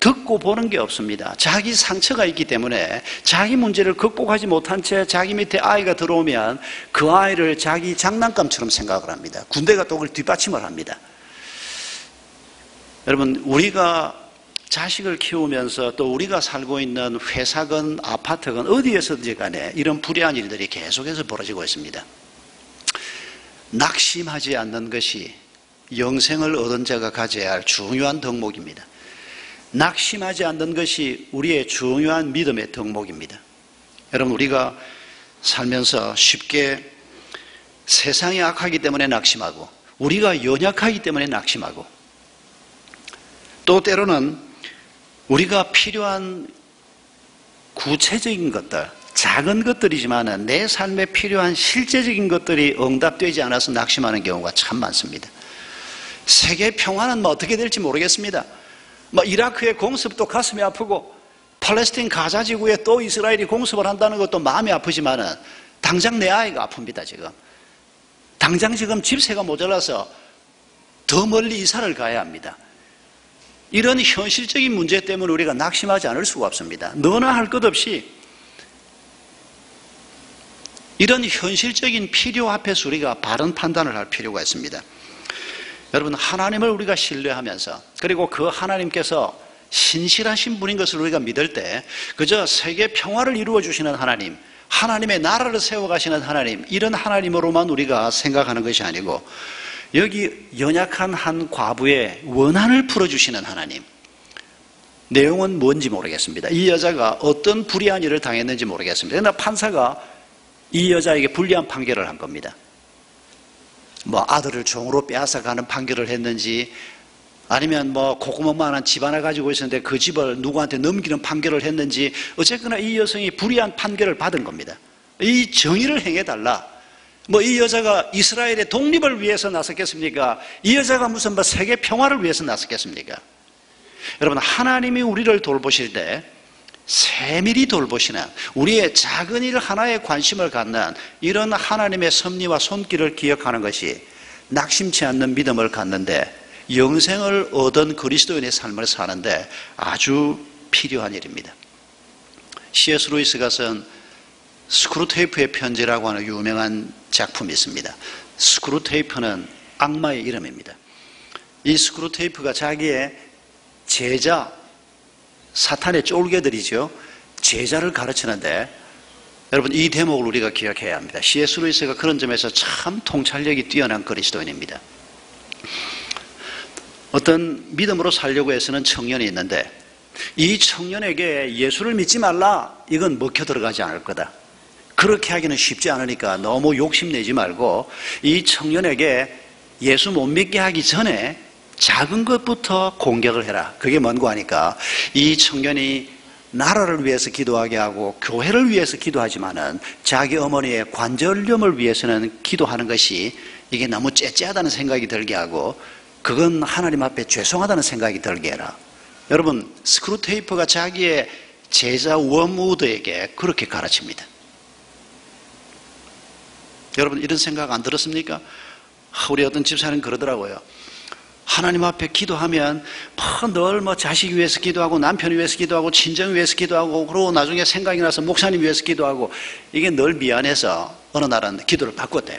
듣고 보는 게 없습니다. 자기 상처가 있기 때문에 자기 문제를 극복하지 못한 채 자기 밑에 아이가 들어오면 그 아이를 자기 장난감처럼 생각을 합니다. 군대가 또 그걸 뒷받침을 합니다. 여러분, 우리가 자식을 키우면서 또 우리가 살고 있는 회사건 아파트건 어디에서든지 간에 이런 불의한 일들이 계속해서 벌어지고 있습니다. 낙심하지 않는 것이 영생을 얻은 자가 가져야 할 중요한 덕목입니다. 낙심하지 않는 것이 우리의 중요한 믿음의 덕목입니다. 여러분, 우리가 살면서 쉽게 세상이 악하기 때문에 낙심하고, 우리가 연약하기 때문에 낙심하고, 또 때로는 우리가 필요한 구체적인 것들, 작은 것들이지만 내 삶에 필요한 실제적인 것들이 응답되지 않아서 낙심하는 경우가 참 많습니다. 세계 평화는 뭐 어떻게 될지 모르겠습니다. 뭐 이라크의 공습도 가슴이 아프고 팔레스틴 가자 지구에 또 이스라엘이 공습을 한다는 것도 마음이 아프지만은 당장 내 아이가 아픕니다 지금. 당장 지금 집세가 모자라서 더 멀리 이사를 가야 합니다. 이런 현실적인 문제 때문에 우리가 낙심하지 않을 수가 없습니다. 너나 할 것 없이 이런 현실적인 필요 앞에서 우리가 바른 판단을 할 필요가 있습니다. 여러분 하나님을 우리가 신뢰하면서 그리고 그 하나님께서 신실하신 분인 것을 우리가 믿을 때 그저 세계 평화를 이루어 주시는 하나님 하나님의 나라를 세워 가시는 하나님 이런 하나님으로만 우리가 생각하는 것이 아니고 여기 연약한 한 과부의 원한을 풀어 주시는 하나님 내용은 뭔지 모르겠습니다. 이 여자가 어떤 불의한 일을 당했는지 모르겠습니다. 그러나 판사가 이 여자에게 불리한 판결을 한 겁니다. 뭐 아들을 종으로 빼앗아가는 판결을 했는지 아니면 뭐 고구마만한 집 하나 가지고 있었는데 그 집을 누구한테 넘기는 판결을 했는지 어쨌거나 이 여성이 불의한 판결을 받은 겁니다. 이 정의를 행해달라. 뭐 이 여자가 이스라엘의 독립을 위해서 나섰겠습니까? 이 여자가 무슨 뭐 세계 평화를 위해서 나섰겠습니까? 여러분 하나님이 우리를 돌보실 때 세밀히 돌보시는 우리의 작은 일 하나에 관심을 갖는 이런 하나님의 섭리와 손길을 기억하는 것이 낙심치 않는 믿음을 갖는데 영생을 얻은 그리스도인의 삶을 사는데 아주 필요한 일입니다. C.S. 루이스가 쓴 스크루테이프의 편지라고 하는 유명한 작품이 있습니다. 스크루테이프는 악마의 이름입니다. 이 스크루테이프가 자기의 제자, 사탄의 쫄개들이죠. 제자를 가르치는데 여러분 이 대목을 우리가 기억해야 합니다. C.S. 루이스가 그런 점에서 참 통찰력이 뛰어난 그리스도인입니다. 어떤 믿음으로 살려고 해서는 청년이 있는데 이 청년에게 예수를 믿지 말라 이건 먹혀 들어가지 않을 거다. 그렇게 하기는 쉽지 않으니까 너무 욕심내지 말고 이 청년에게 예수 못 믿게 하기 전에 작은 것부터 공격을 해라. 그게 뭔고 하니까 이 청년이 나라를 위해서 기도하게 하고 교회를 위해서 기도하지만은 자기 어머니의 관절염을 위해서는 기도하는 것이 이게 너무 째째하다는 생각이 들게 하고 그건 하나님 앞에 죄송하다는 생각이 들게 해라. 여러분 스크루테이프가 자기의 제자 워무드에게 그렇게 가르칩니다. 여러분 이런 생각 안 들었습니까? 우리 어떤 집사님 그러더라고요. 하나님 앞에 기도하면 늘뭐 자식 위해서 기도하고 남편 위해서 기도하고 친정 위해서 기도하고 그러고 나중에 생각이 나서 목사님 위해서 기도하고 이게 늘 미안해서 어느 날은 기도를 바꿨대요.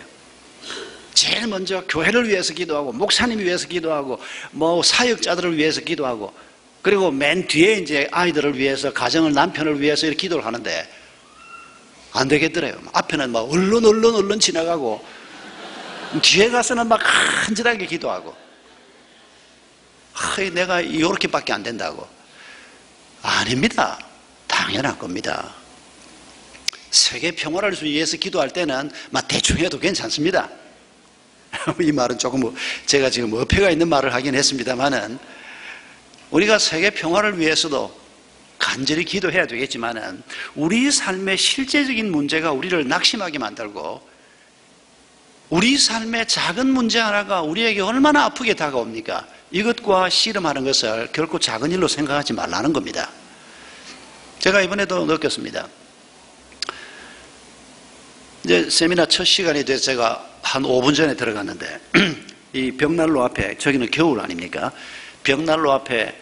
제일 먼저 교회를 위해서 기도하고 목사님 위해서 기도하고 뭐 사역자들을 위해서 기도하고 그리고 맨 뒤에 이제 아이들을 위해서 가정을 남편을 위해서 이렇게 기도를 하는데 안 되겠더래요. 앞에는 막 얼른 얼른 얼른 지나가고 뒤에 가서는 막 간절하게 기도하고 아, 내가 이렇게밖에 안 된다고 아닙니다. 당연한 겁니다. 세계 평화를 위해서 기도할 때는 막 대충 해도 괜찮습니다. 이 말은 조금 뭐 제가 지금 어폐가 있는 말을 하긴 했습니다만은 우리가 세계 평화를 위해서도 간절히 기도해야 되겠지만은 우리 삶의 실제적인 문제가 우리를 낙심하게 만들고 우리 삶의 작은 문제 하나가 우리에게 얼마나 아프게 다가옵니까? 이것과 씨름하는 것을 결코 작은 일로 생각하지 말라는 겁니다. 제가 이번에도 느꼈습니다. 이제 세미나 첫 시간이 돼서 제가 한 5분 전에 들어갔는데 이 벽난로 앞에 저기는 겨울 아닙니까? 벽난로 앞에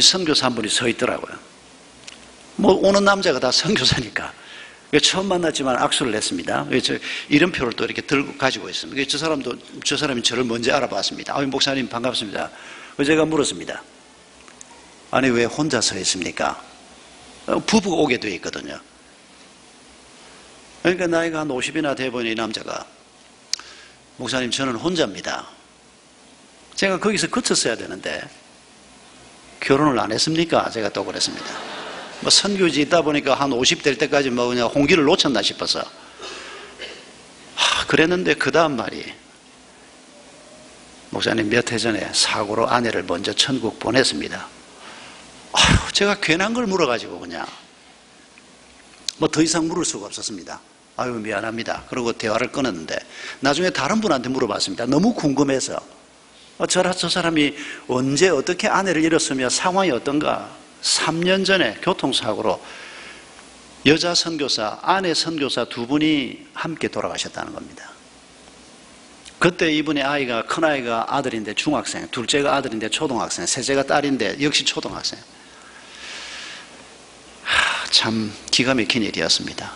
선교사 한 분이 서 있더라고요. 뭐 오는 남자가 다 선교사니까. 처음 만났지만 악수를 했습니다. 이름표를 또 이렇게 들고 가지고 있습니다. 저 사람도 저 사람이 저를 먼저 알아봤습니다. 아, 목사님 반갑습니다. 제가 물었습니다. 아니 왜 혼자 서 있습니까? 어, 부부가 오게 돼 있거든요. 그러니까 나이가 한 50이나 돼 보니 이 남자가 목사님 저는 혼자입니다. 제가 거기서 그쳤어야 되는데 결혼을 안 했습니까? 제가 또 그랬습니다. 뭐 선교지 있다 보니까 한 50 될 때까지 뭐 그냥 홍기를 놓쳤나 싶어서. 하, 그랬는데 그 다음 말이 목사님 몇 해 전에 사고로 아내를 먼저 천국 보냈습니다. 아휴, 제가 괜한 걸 물어가지고 그냥 뭐 더 이상 물을 수가 없었습니다. 아유 미안합니다. 그리고 대화를 끊었는데 나중에 다른 분한테 물어봤습니다. 너무 궁금해서 어, 저라 저 사람이 언제 어떻게 아내를 잃었으며 상황이 어떤가? 3년 전에 교통사고로 여자 선교사, 아내 선교사 두 분이 함께 돌아가셨다는 겁니다. 그때 이분의 아이가, 큰아이가 아들인데 중학생, 둘째가 아들인데 초등학생, 셋째가 딸인데 역시 초등학생. 하, 참 기가 막힌 일이었습니다.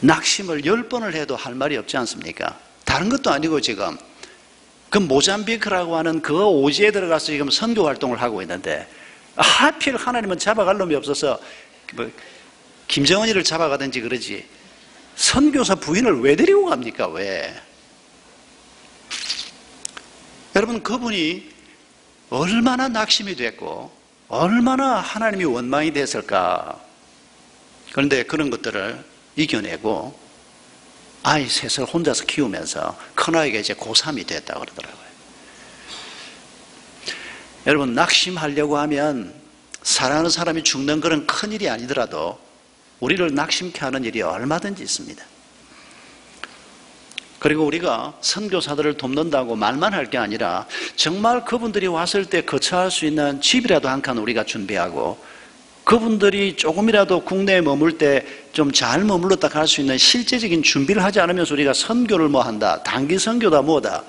낙심을 열 번을 해도 할 말이 없지 않습니까? 다른 것도 아니고 지금 그 모잠비크라고 하는 그 오지에 들어가서 지금 선교 활동을 하고 있는데 하필 하나님은 잡아갈 놈이 없어서 뭐 김정은이를 잡아가든지 그러지 선교사 부인을 왜 데리고 갑니까? 왜? 여러분 그분이 얼마나 낙심이 됐고 얼마나 하나님이 원망이 됐을까? 그런데 그런 것들을 이겨내고 아이 셋을 혼자서 키우면서 큰아이가 이제 고3이 됐다고 그러더라고요. 여러분, 낙심하려고 하면 사랑하는 사람이 죽는 그런 큰 일이 아니더라도 우리를 낙심케 하는 일이 얼마든지 있습니다. 그리고 우리가 선교사들을 돕는다고 말만 할 게 아니라 정말 그분들이 왔을 때 거처할 수 있는 집이라도 한 칸 우리가 준비하고 그분들이 조금이라도 국내에 머물 때 좀 잘 머물렀다 갈 수 있는 실제적인 준비를 하지 않으면서 우리가 선교를 뭐 한다, 단기 선교다 뭐다.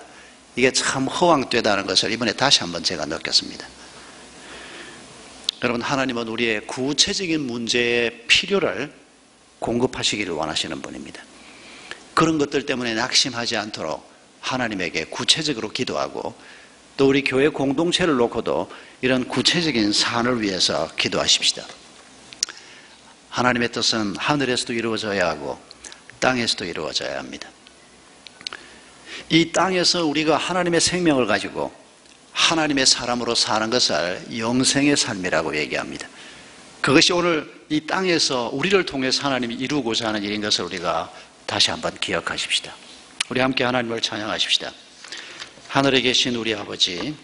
이게 참 허황되다는 것을 이번에 다시 한번 제가 느꼈습니다. 여러분, 하나님은 우리의 구체적인 문제의 필요를 공급하시기를 원하시는 분입니다. 그런 것들 때문에 낙심하지 않도록 하나님에게 구체적으로 기도하고 또 우리 교회 공동체를 놓고도 이런 구체적인 사안을 위해서 기도하십시다. 하나님의 뜻은 하늘에서도 이루어져야 하고 땅에서도 이루어져야 합니다. 이 땅에서 우리가 하나님의 생명을 가지고 하나님의 사람으로 사는 것을 영생의 삶이라고 얘기합니다. 그것이 오늘 이 땅에서 우리를 통해서 하나님이 이루고자 하는 일인 것을 우리가 다시 한번 기억하십시다. 우리 함께 하나님을 찬양하십시다. 하늘에 계신 우리 아버지,